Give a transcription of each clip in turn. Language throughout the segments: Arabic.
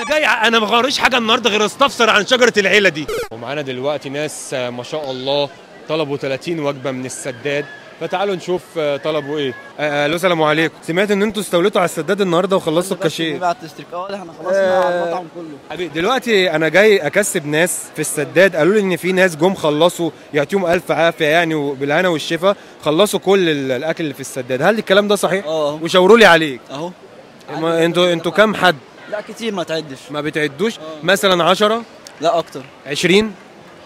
أنا جاي أنا ما غيرش حاجة النهارده غير استفسر عن شجرة العيلة دي. ومعانا دلوقتي ناس آه، ما شاء الله طلبوا 30 وجبة من السداد. فتعالوا نشوف آه، طلبوا إيه. آه، ألو السلام عليكم. سمعت إن أنتوا استوليتوا على السداد النهارده وخلصتوا الكاشير. بعد الاشتراك آه إحنا خلصنا على المطعم كله. حبيبي دلوقتي أنا جاي أكسب ناس في السداد. قالوا لي إن في ناس جم خلصوا يعطيهم ألف عافية يعني وبالهنا والشفا خلصوا كل ال- الأكل اللي في السداد. هل الكلام ده صحيح؟ آه. وشاوروا لي عليك. أهو. ما أنتوا أنتوا كام حد؟ لا كتير ما تعدش. ما بتعدوش؟ مثلا 10 لا أكتر. 20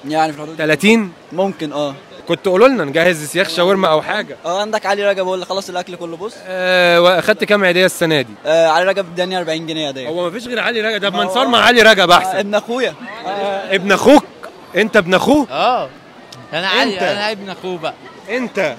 يعني في الحدود 30 ممكن آه. كنت قولوا لنا نجهز سياخ شاورما أو حاجة. آه عندك علي رجب هو اللي خلص الأكل كله. بص. أه واخدت كام عيدية السنة دي؟ آه علي رجب اداني 40 جنيه هديه هو ما فيش غير علي رجب. طب ما نصار مع علي رجب آه احسن ابن أخويا. آه ابن أخوك؟ أنت ابن اخوه آه. أنا علي. أنا ابن اخوه بقى. أنت.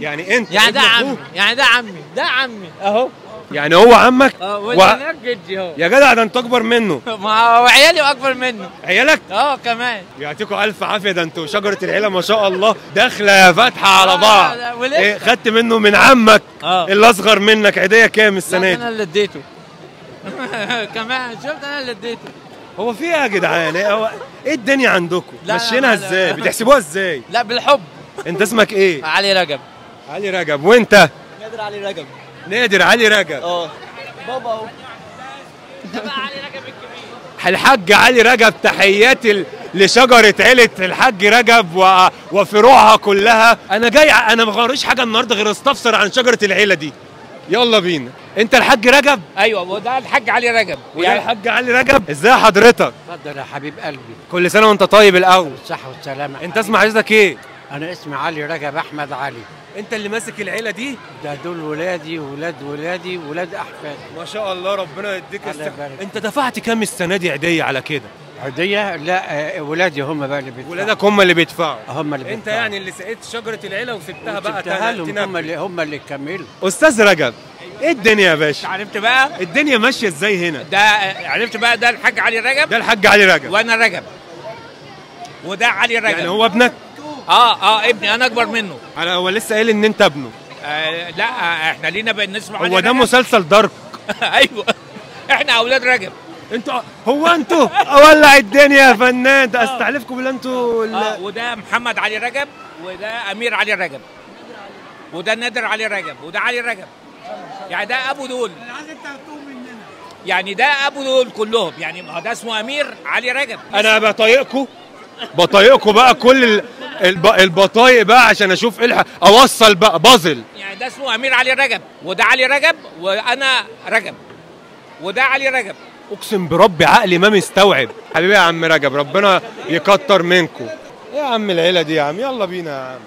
يعني أنت يعني ده؟ عمي. يعني ده عمي. ده عمي. أهو. يعني هو عمك آه و... واللي هناك جدي اهو يا جدع ده انت اكبر منه. ما هو عيالي اكبر منه. عيالك؟ آه كمان. يعطيكم ألف عافية ده أنتوا شجرة العيلة ما شاء الله داخلة فاتحة على آه، بعض. إيه خدت منه من عمك آه. اللي أصغر منك عيدية كام السنة دي؟ أنا اللي اديته. كمان شفت أنا اللي اديته. هو في إيه يا جدعان؟ إيه هو إيه الدنيا عندكم؟ ماشيينها. إزاي؟ بتحسبوها إزاي؟ لا بالحب. أنت اسمك إيه؟ علي رجب. علي رجب. وأنت؟ نادر علي رجب. نادر علي رجب آه. بابا اهو علي رجب الكبير الحاج علي رجب تحيات ال- لشجرة عيلة الحاج رجب و... وفروعها كلها. أنا جاي أنا ما غيرش حاجة النهاردة غير استفسر عن شجرة العيلة دي. يلا بينا. أنت الحاج رجب أيوه وده الحاج علي رجب وده الحاج علي رجب إزاي حضرتك؟ اتفضل يا حبيب قلبي. كل سنة وأنت طيب الأول. بالصحة والسلامة. أنت اسم حضرتك إيه؟ أنا اسمي علي رجب أحمد علي. أنت اللي ماسك العيلة دي؟ ده دول ولادي ولاد ولادي ولاد أحفادي ما شاء الله ربنا يديك يبارك. أنت دفعت كام السنة دي عيدية على كده؟ عدية لا آه، ولادي هم بقى اللي بيدفعوا. ولادك هم اللي بيدفعوا. هم اللي أنت بيدفعوا. يعني اللي سقيت شجرة العيلة وسبتها بقى لهم هم. اللي هم اللي كملوا أستاذ رجب إيه الدنيا يا باشا؟ عرفت بقى؟ الدنيا ماشية إزاي هنا؟ ده عرفت بقى ده الحاج علي رجب؟ ده الحاج علي رجب. وأنا رجب. وده علي رجب. يعني هو ابنك؟ آه آه ابني أنا أكبر منه. أنا هو لسه قايل إن أنت ابنه. آه لا إحنا لينا بقى نسمع هو ده مسلسل دارك. أيوه. إحنا أولاد رجب. أنتوا هو أنتوا؟ ولع الدنيا يا فنان. ده أستحلفكم بالله أنتوا آه وده محمد علي رجب وده أمير علي رجب. وده نادر علي رجب وده علي رجب. يعني ده أبو دول. يعني ده أبو دول كلهم. يعني ما هو ده اسمه أمير علي رجب. أنا بطايقكم بطايقكم بقى كل ال- الب... البطايق بقى عشان أشوف الحق أوصل بقى بازل. يعني ده اسمه أمير علي رجب وده علي رجب وأنا رجب وده علي رجب. أقسم بربي عقلي ما مستوعب. حبيبي يا عم رجب ربنا يكتر منكم. يا عم العيلة دي يا عم يلا بينا يا عم.